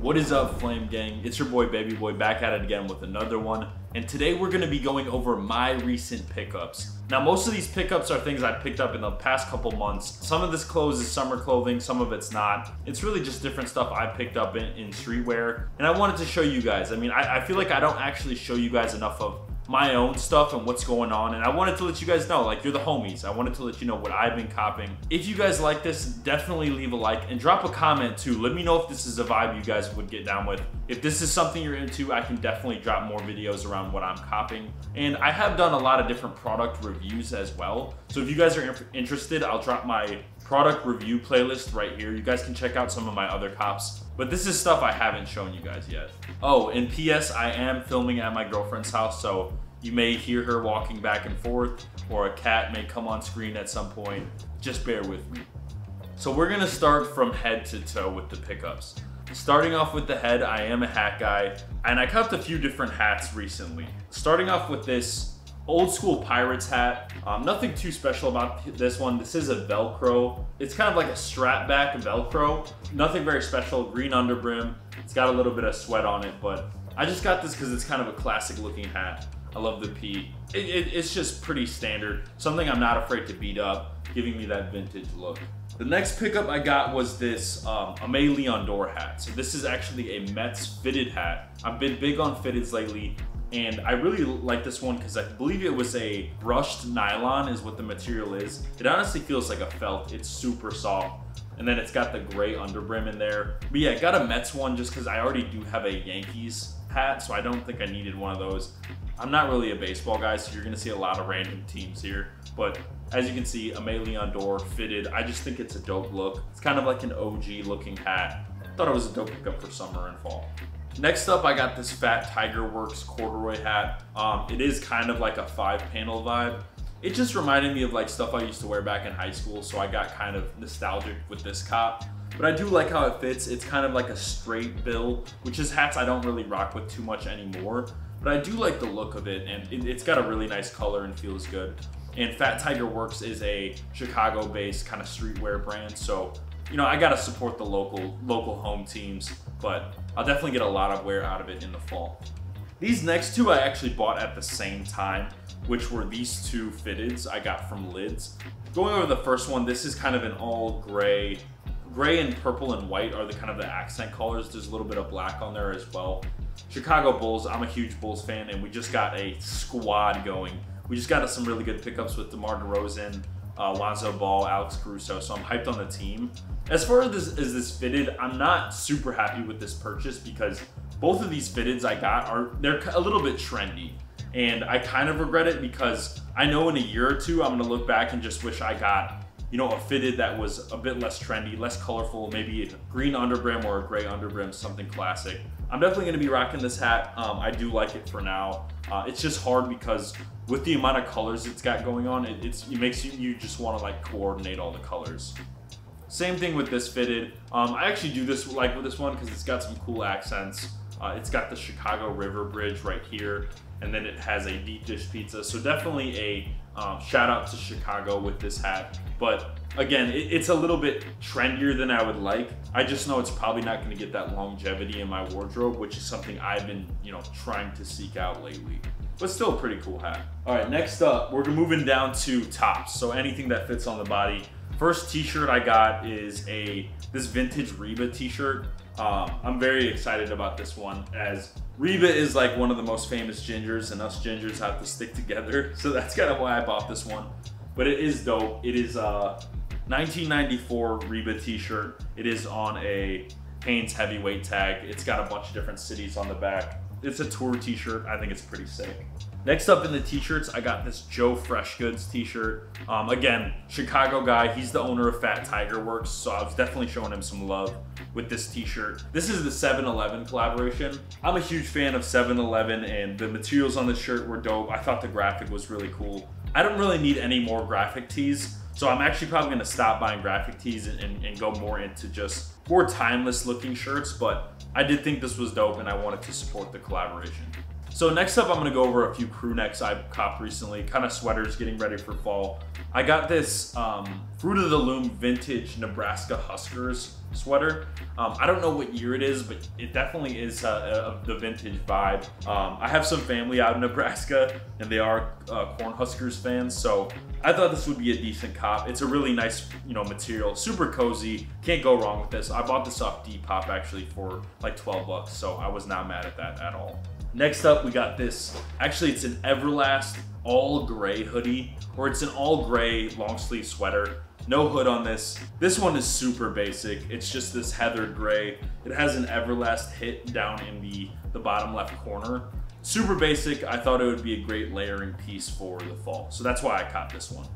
What is up, Flame Gang? It's your boy Baby Boy back at it again with another one. And today we're gonna be going over my recent pickups. Now, most of these pickups are things I picked up in the past couple months. Some of this clothes is summer clothing, some of it's not. It's really just different stuff I picked up in, in streetwear. And I wanted to show you guys. I mean, I, I feel like I don't actually show you guys enough of my own stuff and what's going on. And I wanted to let you guys know, like, you're the homies. I wanted to let you know what I've been copping. If you guys like this, definitely leave a like and drop a comment too. Let me know if this is a vibe you guys would get down with. If this is something you're into, I can definitely drop more videos around what I'm copping. And I have done a lot of different product reviews as well. So if you guys are interested, I'll drop my product review playlist right here. You guys can check out some of my other cops. But this is stuff I haven't shown you guys yet. Oh, and P.S. I am filming at my girlfriend's house, so you may hear her walking back and forth, or a cat may come on screen at some point. Just bear with me. So we're gonna start from head to toe with the pickups. Starting off with the head, I am a hat guy, and I copped a few different hats recently. Starting off with this old school Pirates hat. Um, nothing too special about this one. This is a Velcro. It's kind of like a strap back Velcro. Nothing very special, green underbrim. It's got a little bit of sweat on it, but I just got this because it's kind of a classic looking hat. I love the P. It, it, it's just pretty standard. Something I'm not afraid to beat up, giving me that vintage look. The next pickup I got was this um, Aimé Leon Dore hat. So this is actually a Mets fitted hat. I've been big on fitteds lately, and I really like this one because I believe it was a brushed nylon is what the material is. It honestly feels like a felt. It's super soft. And then it's got the gray underbrim in there. But yeah, I got a Mets one just because I already do have a Yankees hat, so I don't think I needed one of those. I'm not really a baseball guy, so you're gonna see a lot of random teams here. But as you can see, Aimé Leon Dore fitted. I just think it's a dope look. It's kind of like an OG looking hat. Thought it was a dope pickup for summer and fall. Next up, I got this Fat Tiger Works corduroy hat. Um, it is kind of like a five panel vibe. It just reminded me of like stuff I used to wear back in high school, so I got kind of nostalgic with this cop. But I do like how it fits. It's kind of like a straight bill, which is hats I don't really rock with too much anymore. But I do like the look of it, and it, has got a really nice color and feels good. And Fat Tiger Works is a Chicago-based kind of streetwear brand, so you know I gotta support the local local home teams. But I'll definitely get a lot of wear out of it in the fall. These next two I actually bought at the same time, which were these two fitteds I got from Lids. Going over the first one, this is kind of an all gray gray and purple and white are the kind of the accent colors. There's a little bit of black on there as well. Chicago Bulls, I'm a huge Bulls fan, and we just got a squad going. We just got some really good pickups with DeMar DeRozan, uh, Lonzo Ball, Alex Caruso, so I'm hyped on the team. As far as this, as this fitted, I'm not super happy with this purchase because both of these fitteds I got are they're a little bit trendy. And I kind of regret it because I know in a year or two I'm gonna look back and just wish I got you know, a fitted that was a bit less trendy, less colorful, maybe a green underbrim or a gray underbrim, something classic. I'm definitely gonna be rocking this hat. Um, I do like it for now. Uh, it's just hard because with the amount of colors it's got going on, it, it makes you, you just wanna like coordinate all the colors. Same thing with this fitted. Um, I actually do this like with this one because it's got some cool accents. Uh, it's got the Chicago River Bridge right here, and then it has a deep dish pizza. So definitely a um, shout out to Chicago with this hat. But again, it, it's a little bit trendier than I would like. I just know it's probably not going to get that longevity in my wardrobe, which is something I've been, you know, trying to seek out lately. But still a pretty cool hat. All right, next up, we're moving down to tops. So anything that fits on the body. First t-shirt I got is a this vintage Reba t-shirt. Um, I'm very excited about this one as Reba is like one of the most famous gingers and us gingers have to stick together. So that's kind of why I bought this one. But it is dope. It is a 1994 Reba t-shirt. It is on a Hanes heavyweight tag. It's got a bunch of different cities on the back. It's a tour t-shirt. I think it's pretty sick. Next up in the t-shirts, I got this Joe Fresh Goods t-shirt. Um, again, Chicago guy. He's the owner of Fat Tiger Works, so I was definitely showing him some love with this t-shirt. This is the 7-Eleven collaboration. I'm a huge fan of 7-Eleven, and the materials on this shirt were dope. I thought the graphic was really cool. I don't really need any more graphic tees, so I'm actually probably gonna stop buying graphic tees and, and, and go more into just more timeless looking shirts, but I did think this was dope and I wanted to support the collaboration. So next up, I'm gonna go over a few crew necks I've copped recently, kind of sweaters getting ready for fall. I got this um, Fruit of the Loom vintage Nebraska Huskers sweater. Um, I don't know what year it is, but it definitely is uh, the vintage vibe. Um, I have some family out in Nebraska, and they are uh, Cornhuskers fans, so I thought this would be a decent cop. It's a really nice, you know, material, super cozy. Can't go wrong with this. I bought this off Depop actually for like 12 bucks, so I was not mad at that at all. Next up, we got this. Actually, it's an Everlast all gray hoodie, or it's an all gray long sleeve sweater. No hood on this. This one is super basic. It's just this heathered gray. It has an Everlast hit down in the, the bottom left corner. Super basic. I thought it would be a great layering piece for the fall. So that's why I caught this one.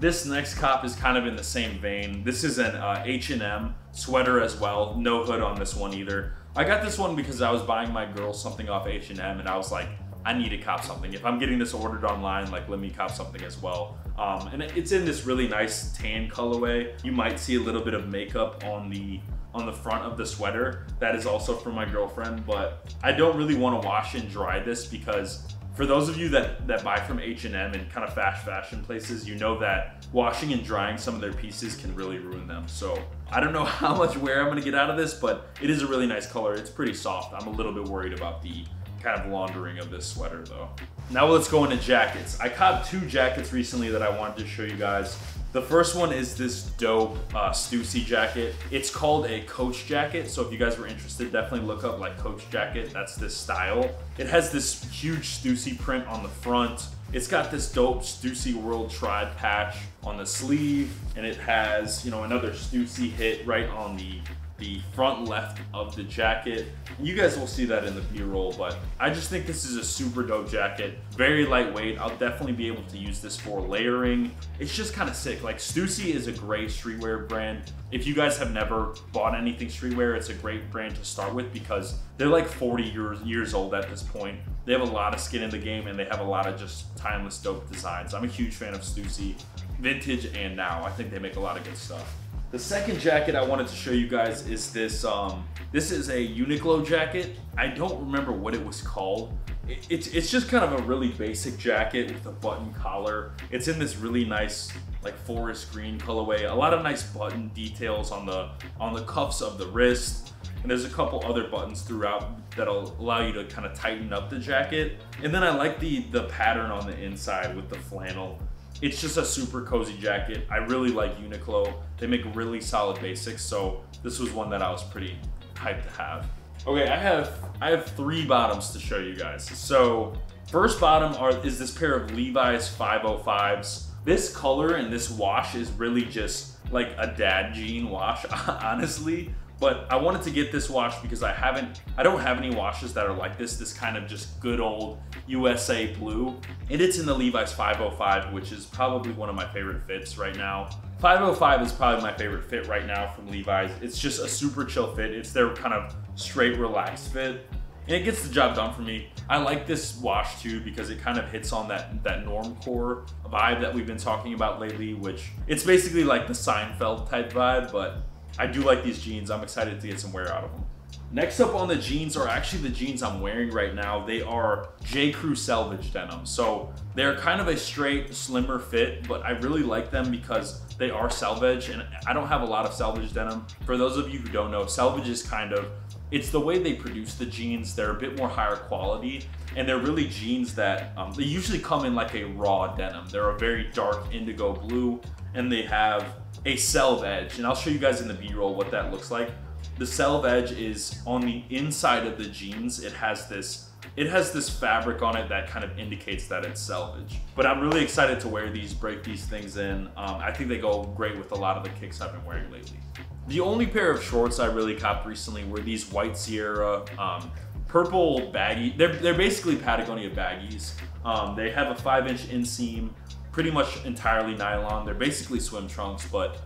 This next cop is kind of in the same vein. This is an H&M sweater as well. No hood on this one either. I got this one because I was buying my girl something off H&M and I was like, I need to cop something. If I'm getting this ordered online, like let me cop something as well. Um, and it's in this really nice tan colorway. You might see a little bit of makeup on the on the front of the sweater. That is also from my girlfriend, but I don't really want to wash and dry this because for those of you that, that buy from H&M and kind of fast fashion places, you know that washing and drying some of their pieces can really ruin them. So I don't know how much wear I'm gonna get out of this, but it is a really nice color. It's pretty soft. I'm a little bit worried about the kind of laundering of this sweater though. Now let's go into jackets. I caught two jackets recently that I wanted to show you guys. The first one is this dope uh, Stussy jacket. It's called a Coach jacket, so if you guys were interested, definitely look up like Coach jacket. That's this style. It has this huge Stussy print on the front. It's got this dope Stussy World Tribe patch on the sleeve, and it has, you know, another Stussy hit right on the the front left of the jacket. You guys will see that in the B-roll, but I just think this is a super dope jacket. Very lightweight. I'll definitely be able to use this for layering. It's just kind of sick. Like Stussy is a great streetwear brand. If you guys have never bought anything streetwear, it's a great brand to start with because they're like 40 years, years old at this point. They have a lot of skin in the game and they have a lot of just timeless dope designs. I'm a huge fan of Stussy, vintage and now. I think they make a lot of good stuff. The second jacket I wanted to show you guys is this, um, this is a Uniqlo jacket. I don't remember what it was called. it's, it's just kind of a really basic jacket with a button collar. It's in this really nice like forest green colorway. A lot of nice button details on the on the cuffs of the wrist. And there's a couple other buttons throughout that'll allow you to kind of tighten up the jacket. And then I like the the pattern on the inside with the flannel. It's just a super cozy jacket. I really like Uniqlo. They make really solid basics, so this was one that I was pretty hyped to have. Okay, I have I have three bottoms to show you guys. So first bottom are is this pair of Levi's 505s. This color and this wash is really just like a dad jean wash, honestly. But I wanted to get this wash because I haven't, I don't have any washes that are like this, this kind of just good old USA blue. And it's in the Levi's 505, which is probably one of my favorite fits right now. 505 is probably my favorite fit right now from Levi's. It's just a super chill fit. It's their kind of straight relaxed fit. And it gets the job done for me. I like this wash too because it kind of hits on that, that normcore vibe that we've been talking about lately, which it's basically like the Seinfeld type vibe, but I do like these jeans. I'm excited to get some wear out of them. Next up on the jeans are actually the jeans I'm wearing right now. They are J. Crew Selvage denim. So they're kind of a straight, slimmer fit, but I really like them because they are selvage and I don't have a lot of selvage denim. For those of you who don't know, selvage is kind of, it's the way they produce the jeans. They're a bit more higher quality and they're really jeans that, um, they usually come in like a raw denim. They're a very dark indigo blue and they have a selv edge. And I'll show you guys in the B-roll what that looks like. The selv edge is on the inside of the jeans. It has this it has this fabric on it that kind of indicates that it's selvage. But I'm really excited to wear these, break these things in. Um, I think they go great with a lot of the kicks I've been wearing lately. The only pair of shorts I really copped recently were these White Sierra um, purple baggy. They're, they're basically Patagonia baggies. Um, they have a five inch inseam, pretty much entirely nylon. They're basically swim trunks, but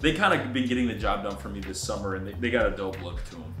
they kind of been getting the job done for me this summer and they, they got a dope look to them.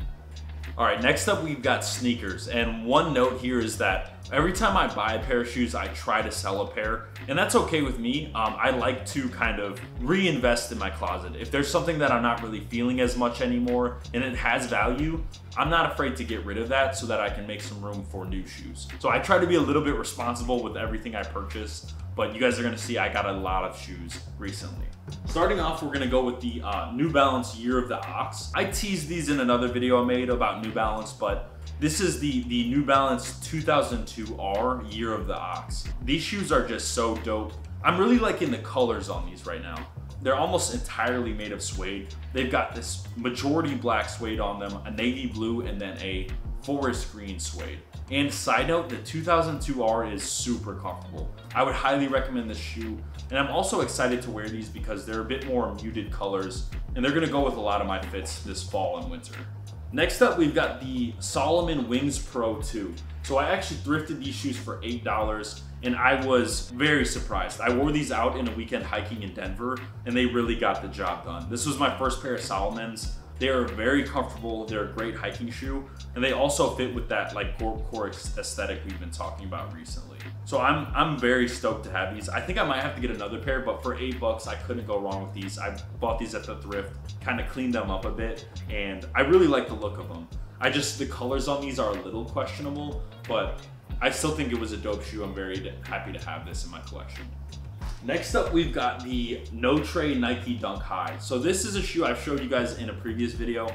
All right, next up we've got sneakers. And one note here is that every time I buy a pair of shoes, I try to sell a pair. And that's okay with me. Um, I like to kind of reinvest in my closet. If there's something that I'm not really feeling as much anymore and it has value, I'm not afraid to get rid of that so that I can make some room for new shoes. So I try to be a little bit responsible with everything I purchase. But you guys are gonna see I got a lot of shoes recently. Starting off, we're gonna go with the uh, New Balance Year of the Ox. I teased these in another video I made about New Balance, but this is the, the New Balance 2002R Year of the Ox. These shoes are just so dope. I'm really liking the colors on these right now. They're almost entirely made of suede. They've got this majority black suede on them, a navy blue, and then a forest green suede. And side note, the 2002R is super comfortable. I would highly recommend this shoe. And I'm also excited to wear these because they're a bit more muted colors and they're gonna go with a lot of my fits this fall and winter. Next up, we've got the Salomon Wings Pro 2. So I actually thrifted these shoes for $8 and I was very surprised. I wore these out in a weekend hiking in Denver and they really got the job done. This was my first pair of Salomons. They are very comfortable. They're a great hiking shoe, and they also fit with that like core, core aesthetic we've been talking about recently. So I'm I'm very stoked to have these. I think I might have to get another pair, but for eight bucks, I couldn't go wrong with these. I bought these at the thrift, kind of cleaned them up a bit, and I really like the look of them. I just the colors on these are a little questionable, but I still think it was a dope shoe. I'm very happy to have this in my collection. Next up, we've got the Notre Nike Dunk High. So this is a shoe I've showed you guys in a previous video.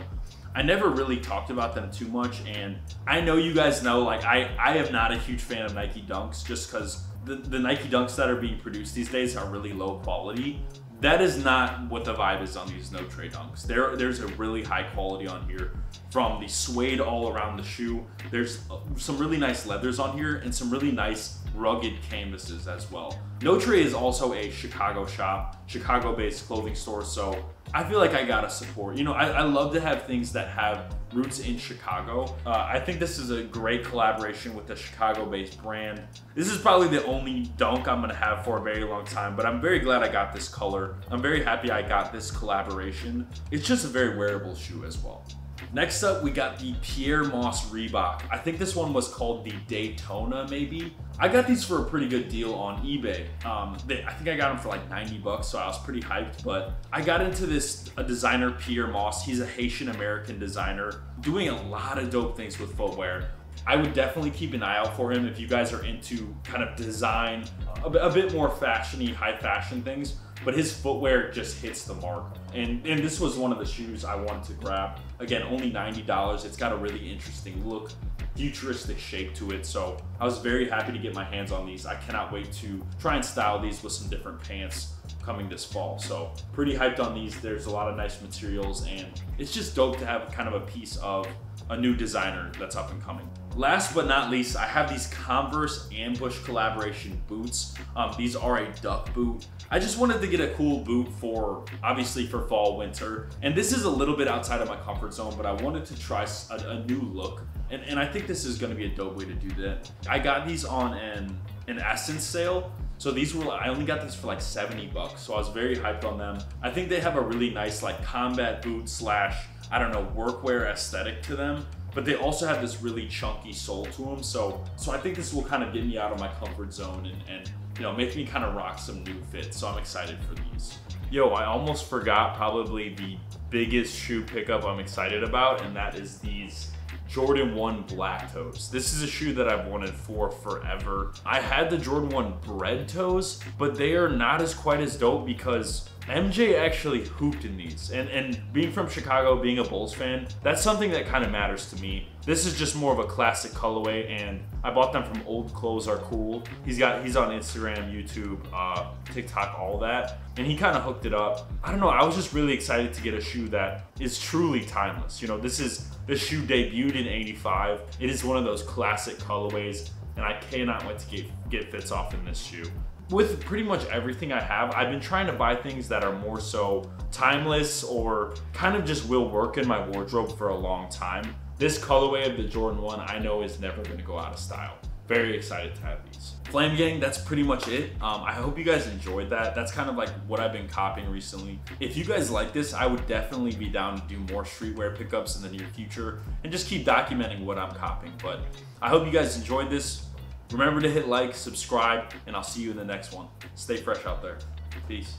I never really talked about them too much, and I know you guys know, like, I, I am not a huge fan of Nike Dunks just because the, the Nike Dunks that are being produced these days are really low quality. That is not what the vibe is on these Notre Dunks. There, there's a really high quality on here from the suede all around the shoe. There's uh, some really nice leathers on here and some really nice rugged canvases as well. Notre is also a Chicago shop, Chicago-based clothing store, so I feel like I gotta support. You know, I, I love to have things that have roots in Chicago. Uh, I think this is a great collaboration with a Chicago-based brand. This is probably the only dunk I'm gonna have for a very long time, but I'm very glad I got this color. I'm very happy I got this collaboration. It's just a very wearable shoe as well. Next up, we got the Pyer Moss Reebok. I think this one was called the Daytona, maybe. I got these for a pretty good deal on eBay. Um, they, I think I got them for like 90 bucks, so I was pretty hyped. But I got into this a designer, Pyer Moss. He's a Haitian American designer, doing a lot of dope things with footwear. I would definitely keep an eye out for him if you guys are into kind of design, a, a bit more fashiony, high fashion things but his footwear just hits the mark. And and this was one of the shoes I wanted to grab. Again, only $90. It's got a really interesting look, futuristic shape to it. So I was very happy to get my hands on these. I cannot wait to try and style these with some different pants coming this fall. So pretty hyped on these. There's a lot of nice materials and it's just dope to have kind of a piece of a new designer that's up and coming. Last but not least, I have these Converse Ambush collaboration boots. Um, these are a duck boot. I just wanted to get a cool boot for, obviously for fall, winter. And this is a little bit outside of my comfort zone, but I wanted to try a, a new look. And, and I think this is gonna be a dope way to do that. I got these on an, an SSENSE sale. So these were, I only got these for like 70 bucks. So I was very hyped on them. I think they have a really nice like combat boot slash, I don't know, workwear aesthetic to them but they also have this really chunky sole to them. So, so I think this will kind of get me out of my comfort zone and, and you know, make me kind of rock some new fits. So I'm excited for these. Yo, I almost forgot probably the biggest shoe pickup I'm excited about, and that is these Jordan 1 Black Toes. This is a shoe that I've wanted for forever. I had the Jordan 1 Bred Toes, but they are not as quite as dope because MJ actually hooped in these. And, and being from Chicago, being a Bulls fan, that's something that kind of matters to me. This is just more of a classic colorway and I bought them from Old Clothes Are Cool. He's got he's on Instagram, YouTube, uh, TikTok, all that. And he kind of hooked it up. I don't know, I was just really excited to get a shoe that is truly timeless. You know, this is the shoe debuted in 85. It is one of those classic colorways and I cannot wait to get, get fits off in this shoe with pretty much everything I have, I've been trying to buy things that are more so timeless or kind of just will work in my wardrobe for a long time. This colorway of the Jordan 1 I know is never gonna go out of style. Very excited to have these. Flame Gang, that's pretty much it. Um, I hope you guys enjoyed that. That's kind of like what I've been copying recently. If you guys like this, I would definitely be down to do more streetwear pickups in the near future and just keep documenting what I'm copying. But I hope you guys enjoyed this. Remember to hit like, subscribe, and I'll see you in the next one. Stay fresh out there. Peace.